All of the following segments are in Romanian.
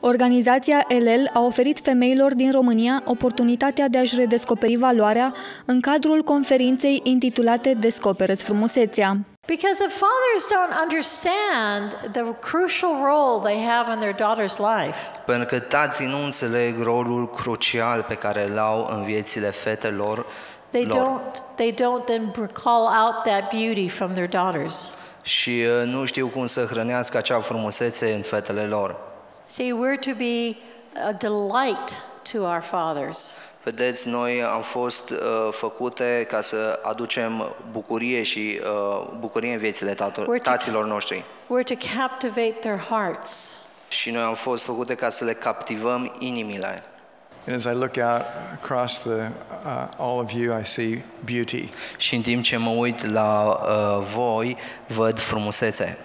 Organizația LL a oferit femeilor din România oportunitatea de a-și redescoperi valoarea în cadrul conferinței intitulate Descoperă-ți frumusețea. Because if fathers don't understand the crucial role they have in their daughter's life, Pentru că tații nu înțeleg rolul crucial pe care îl au în viețile fetelor they lor. don't they don't then call out that beauty from their daughters. și uh, nu știu cum să hrănească acea frumusețe în fetele lor. See, we're to be a delight to our fathers. Vedeți, noi am fost uh, făcute ca să aducem bucurie și uh, bucurie în viețile tato- We're to- taților noștri. We're to captivate their hearts. Și noi am fost făcute ca să le captivăm inimile. And as I look out across the, uh, all of you, I see beauty. Și în timp ce mă uit la uh, voi, văd frumusețe.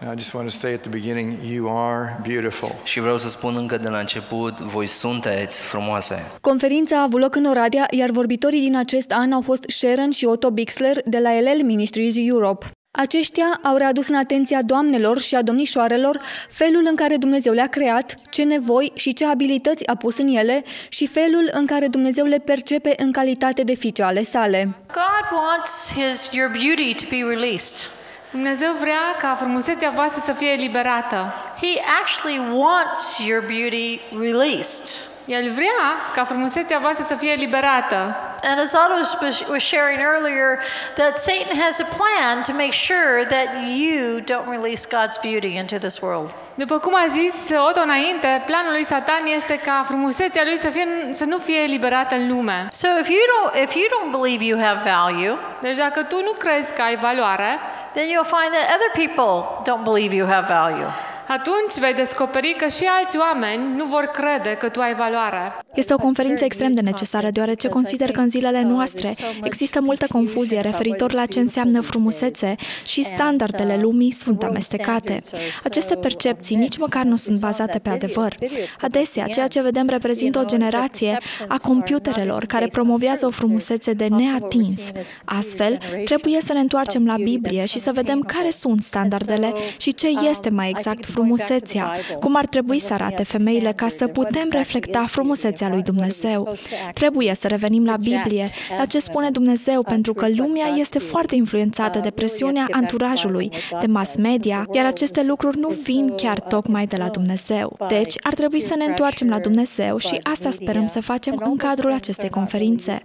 And I just want to stay at the beginning. You are beautiful. Și vreau să spun încă de la început, voi sunteți frumoase. Conferința a avut loc în Oradea, iar vorbitorii din acest an au fost Sharon și Otto Bixler de la LL Ministries Europe. Aceștia au readus în atenția doamnelor și a domnișoarelor felul în care Dumnezeu le-a creat, ce nevoi și ce abilități a pus în ele și felul în care Dumnezeu le percepe în calitate de fiice ale sale. God wants his your beauty to be released. Dumnezeu vrea ca frumusețea voastră să fie eliberată. He actually wants your beauty released. El vrea ca frumusețea voastră să fie eliberată. And as Otto was, was sharing earlier, that Satan has a plan to make sure that you don't release God's beauty into this world. După cum a zis Otto înainte, planul lui Satan este ca frumusețea lui să, fie, să nu fie eliberată în lume. So if you don't if you don't believe you have value, Deci dacă tu nu crezi că ai valoare, then you'll find that other people don't believe you have value. atunci vei descoperi că și alți oameni nu vor crede că tu ai valoare. Este o conferință extrem de necesară, deoarece consider că în zilele noastre există multă confuzie referitor la ce înseamnă frumusețe și standardele lumii sunt amestecate. Aceste percepții nici măcar nu sunt bazate pe adevăr. Adesea, ceea ce vedem reprezintă o generație a computerelor care promovează o frumusețe de neatins. Astfel, trebuie să ne întoarcem la Biblie și să vedem care sunt standardele și ce este mai exact frumusețea, cum ar trebui să arate femeile ca să putem reflecta frumusețea lui Dumnezeu. Trebuie să revenim la Biblie, la ce spune Dumnezeu, pentru că lumea este foarte influențată de presiunea anturajului, de mass media, iar aceste lucruri nu vin chiar tocmai de la Dumnezeu. Deci, ar trebui să ne întoarcem la Dumnezeu și asta sperăm să facem în cadrul acestei conferințe.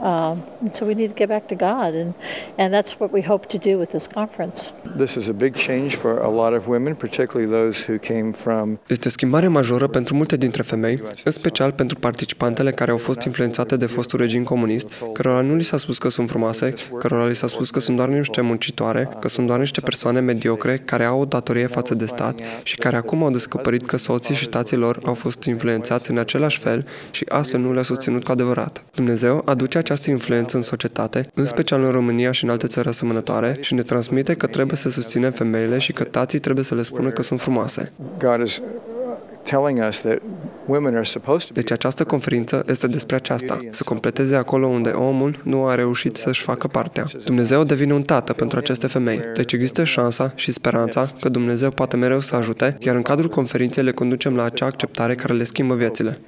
From God. Um, and so we need to get back to God, and, and that's what we hope to do with this conference. This is a big change for a lot of women, particularly those who came from Este o schimbare majoră pentru multe dintre femei, în special pentru participantele care au fost influențate de fostul regim comunist, cărora nu li s-a spus că sunt frumoase, cărora li s-a spus că sunt doar niște muncitoare, că sunt doar niște persoane mediocre care au o datorie față de stat și care acum au descoperit că soții și tații lor au fost influențați în același fel și astfel nu le-a susținut cu adevărat. Dumnezeu aduce această influență în societate, în special în România și în alte țări asemănătoare, și ne transmite că trebuie să susținem femeile și că tații trebuie să le spună că sunt frumoase. God is telling us that women are supposed to be Deci această conferință este despre aceasta, să completeze acolo unde omul nu a reușit să-și facă partea. Dumnezeu devine un tată pentru aceste femei, deci există șansa și speranța că Dumnezeu poate mereu să ajute, iar în cadrul conferinței le conducem la acea acceptare care le schimbă viețile.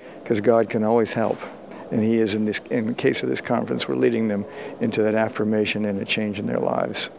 And He is in this in the case of this conference, we're leading them into that affirmation and a change in their lives.